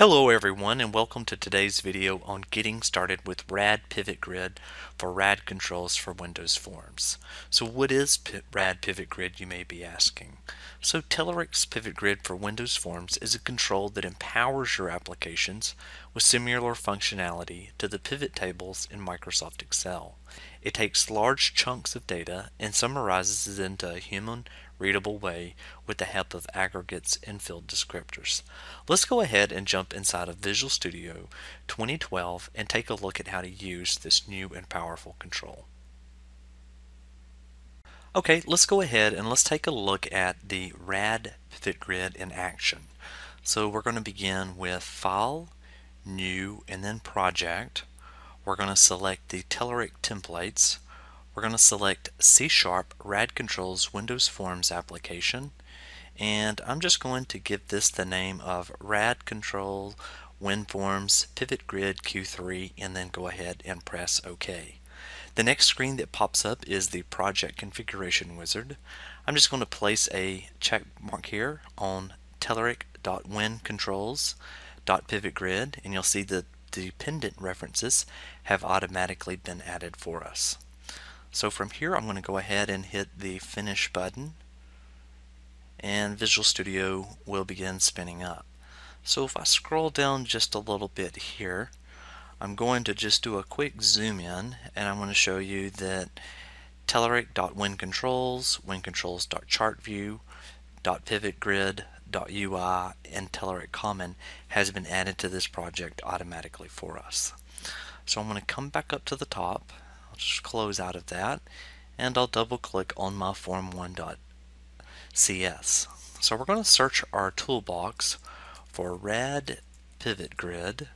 Hello everyone and welcome to today's video on getting started with RAD Pivot Grid for RAD controls for Windows Forms. So what is P RAD Pivot Grid you may be asking? So Telerik's Pivot Grid for Windows Forms is a control that empowers your applications with similar functionality to the pivot tables in Microsoft Excel. It takes large chunks of data and summarizes it into a human readable way with the help of aggregates and field descriptors. Let's go ahead and jump inside of Visual Studio 2012 and take a look at how to use this new and powerful control. Okay, let's go ahead and let's take a look at the RAD pivot grid in action. So we're going to begin with File, New, and then Project. We're going to select the Telerik templates we're going to select C Sharp RAD Controls Windows Forms application and I'm just going to give this the name of RAD Control WinForms Pivot Grid Q3 and then go ahead and press OK. The next screen that pops up is the project configuration wizard. I'm just going to place a check mark here on telerik.wincontrols.pivotgrid and you'll see the dependent references have automatically been added for us. So from here I'm going to go ahead and hit the finish button and Visual Studio will begin spinning up. So if I scroll down just a little bit here I'm going to just do a quick zoom in and I'm going to show you that telerik.wincontrols, wincontrols.chartview, .pivotgrid.ui, and Telerik Common has been added to this project automatically for us. So I'm going to come back up to the top I'll just close out of that and I'll double click on my form1.cs. So we're going to search our toolbox for rad pivot grid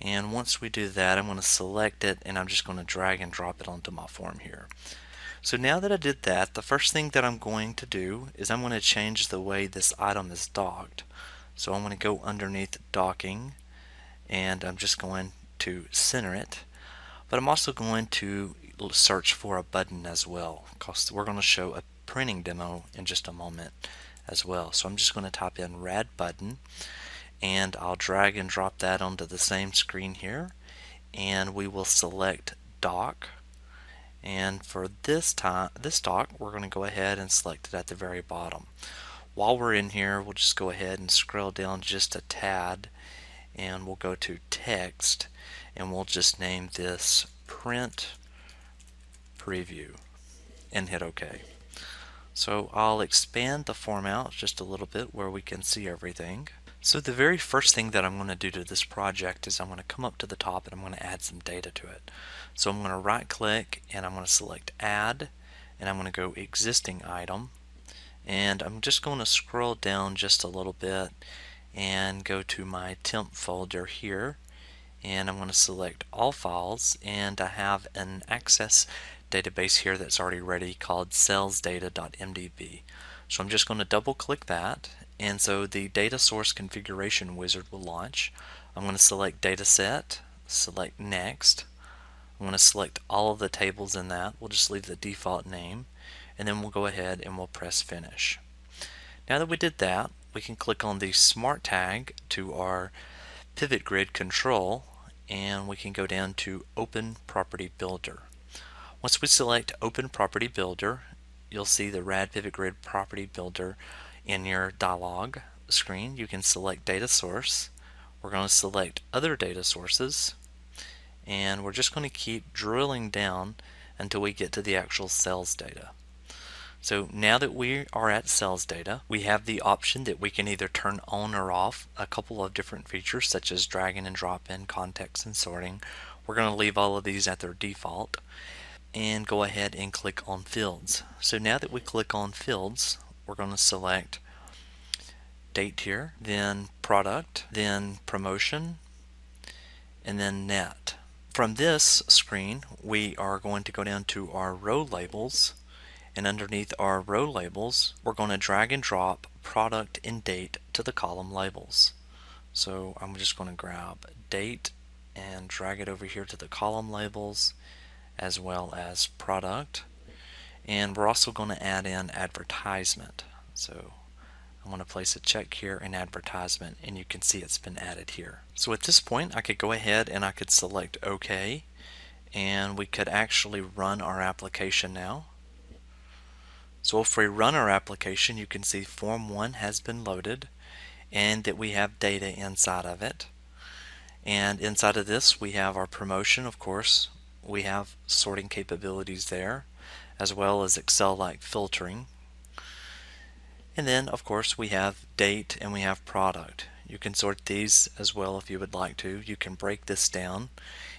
and once we do that I'm going to select it and I'm just going to drag and drop it onto my form here. So now that I did that the first thing that I'm going to do is I'm going to change the way this item is docked. So I'm going to go underneath docking and I'm just going to center it but I'm also going to search for a button as well because we're going to show a printing demo in just a moment as well. So I'm just going to type in rad button and I'll drag and drop that onto the same screen here and we will select dock and for this time this dock we're going to go ahead and select it at the very bottom while we're in here we'll just go ahead and scroll down just a tad and we'll go to text and we'll just name this print preview and hit OK. So I'll expand the form out just a little bit where we can see everything. So the very first thing that I'm going to do to this project is I'm going to come up to the top and I'm going to add some data to it. So I'm going to right click and I'm going to select add and I'm going to go existing item. And I'm just going to scroll down just a little bit and go to my temp folder here. And I'm going to select all files and I have an access database here that's already ready called salesdata.mdb so I'm just going to double click that and so the data source configuration wizard will launch. I'm going to select dataset select next. I'm going to select all of the tables in that. We'll just leave the default name and then we'll go ahead and we'll press finish. Now that we did that we can click on the smart tag to our pivot grid control and we can go down to open property builder. Once we select open property builder you'll see the rad pivot grid property builder in your dialog screen you can select data source we're going to select other data sources and we're just going to keep drilling down until we get to the actual sales data so now that we are at sales data, we have the option that we can either turn on or off a couple of different features such as dragging and drop in, context and sorting. We're going to leave all of these at their default and go ahead and click on fields. So now that we click on fields, we're going to select date here, then product, then promotion, and then net. From this screen, we are going to go down to our row labels and underneath our row labels we're going to drag and drop product and date to the column labels so I'm just going to grab date and drag it over here to the column labels as well as product and we're also going to add in advertisement so I want to place a check here in advertisement and you can see it's been added here. So at this point I could go ahead and I could select OK and we could actually run our application now. So if we run our application you can see form 1 has been loaded and that we have data inside of it. And inside of this we have our promotion of course. We have sorting capabilities there as well as Excel-like filtering. And then of course we have date and we have product. You can sort these as well if you would like to. You can break this down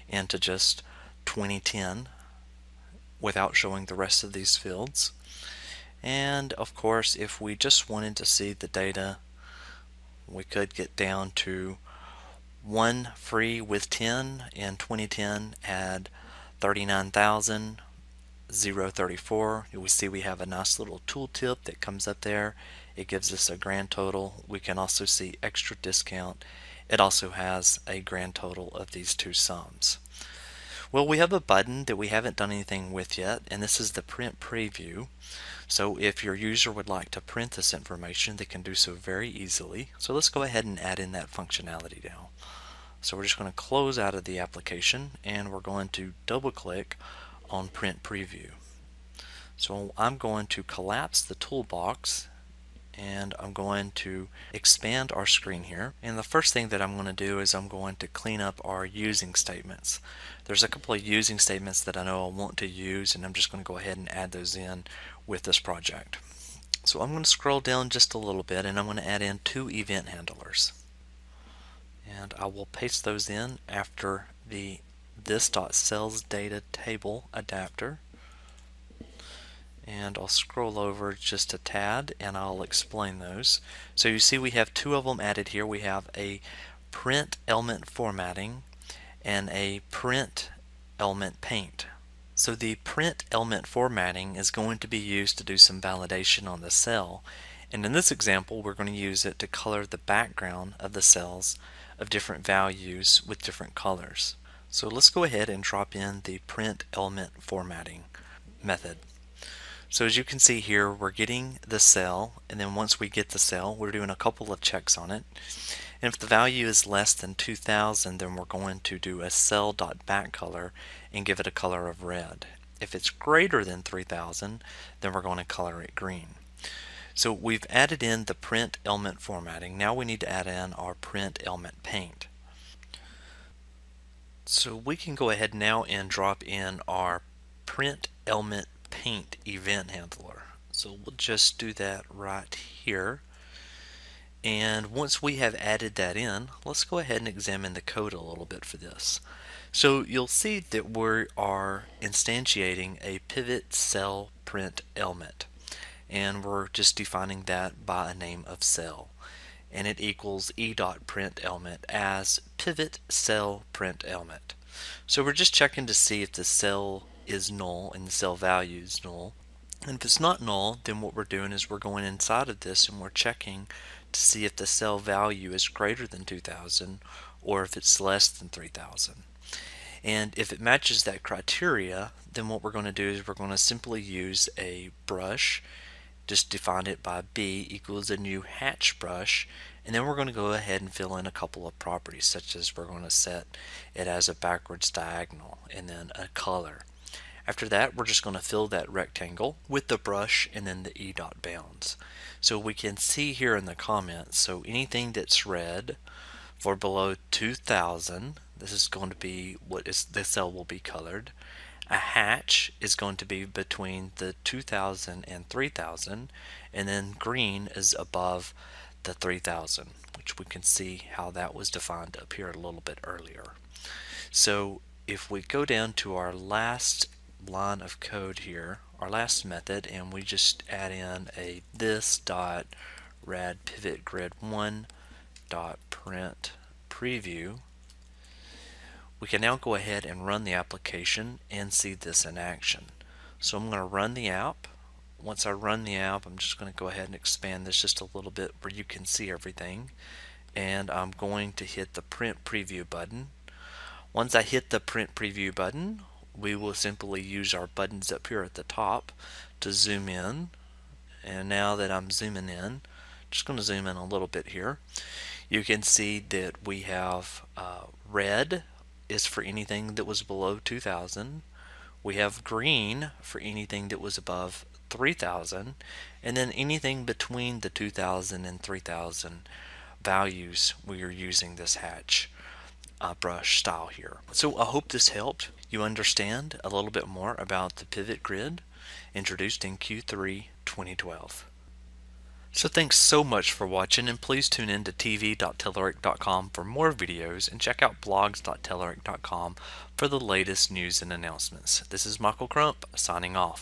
into just 2010 without showing the rest of these fields. And of course if we just wanted to see the data we could get down to one free with 10 in 2010 had 39,000 034 we see we have a nice little tooltip that comes up there. It gives us a grand total. We can also see extra discount. It also has a grand total of these two sums. Well we have a button that we haven't done anything with yet and this is the print preview. So if your user would like to print this information they can do so very easily. So let's go ahead and add in that functionality now. So we're just going to close out of the application and we're going to double click on print preview. So I'm going to collapse the toolbox and I'm going to expand our screen here. And the first thing that I'm going to do is I'm going to clean up our using statements. There's a couple of using statements that I know I want to use and I'm just going to go ahead and add those in with this project. So I'm going to scroll down just a little bit and I'm going to add in two event handlers. And I will paste those in after the this.sales data table adapter and I'll scroll over just a tad and I'll explain those. So you see we have two of them added here. We have a print element formatting and a print element paint. So the print element formatting is going to be used to do some validation on the cell and in this example we're going to use it to color the background of the cells of different values with different colors. So let's go ahead and drop in the print element formatting method. So as you can see here, we're getting the cell, and then once we get the cell, we're doing a couple of checks on it. And if the value is less than 2000, then we're going to do a cell.backcolor and give it a color of red. If it's greater than 3000, then we're going to color it green. So we've added in the print element formatting. Now we need to add in our print element paint. So we can go ahead now and drop in our print element paint event handler. So we'll just do that right here. And once we have added that in, let's go ahead and examine the code a little bit for this. So you'll see that we are instantiating a pivot cell print element and we're just defining that by a name of cell and it equals e dot print element as pivot cell print element. So we're just checking to see if the cell is null and the cell value is null. And if it's not null, then what we're doing is we're going inside of this and we're checking to see if the cell value is greater than 2000 or if it's less than 3000. And if it matches that criteria, then what we're going to do is we're going to simply use a brush just define it by B equals a new hatch brush and then we're going to go ahead and fill in a couple of properties such as we're going to set it as a backwards diagonal and then a color. After that we're just going to fill that rectangle with the brush and then the E dot bounds. So we can see here in the comments so anything that's red for below 2000 this is going to be what is the cell will be colored a hatch is going to be between the 2000 and 3000 and then green is above the 3000 which we can see how that was defined up here a little bit earlier. So if we go down to our last line of code here, our last method, and we just add in a this dot rad pivot grid one dot print preview we can now go ahead and run the application and see this in action. So I'm going to run the app. Once I run the app, I'm just going to go ahead and expand this just a little bit where you can see everything. And I'm going to hit the print preview button. Once I hit the print preview button, we will simply use our buttons up here at the top to zoom in. And now that I'm zooming in, Just going to zoom in a little bit here. You can see that we have uh, red is for anything that was below 2000. We have green for anything that was above 3000 and then anything between the 2000 and 3000 values we are using this hatch uh, brush style here. So I hope this helped you understand a little bit more about the pivot grid introduced in Q3 2012. So thanks so much for watching and please tune in to tv.telerik.com for more videos and check out blogs.telerik.com for the latest news and announcements. This is Michael Crump signing off.